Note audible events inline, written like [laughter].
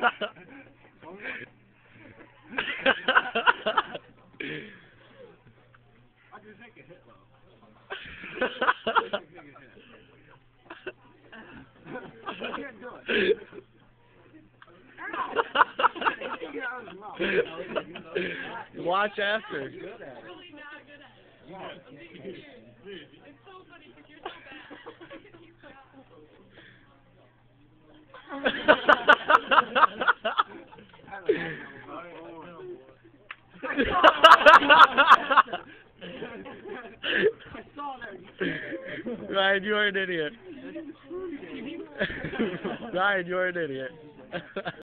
I can take a hit though. I can't do it. [laughs] Ryan, you are an idiot. [laughs] [laughs] Ryan, you are an idiot.